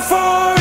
for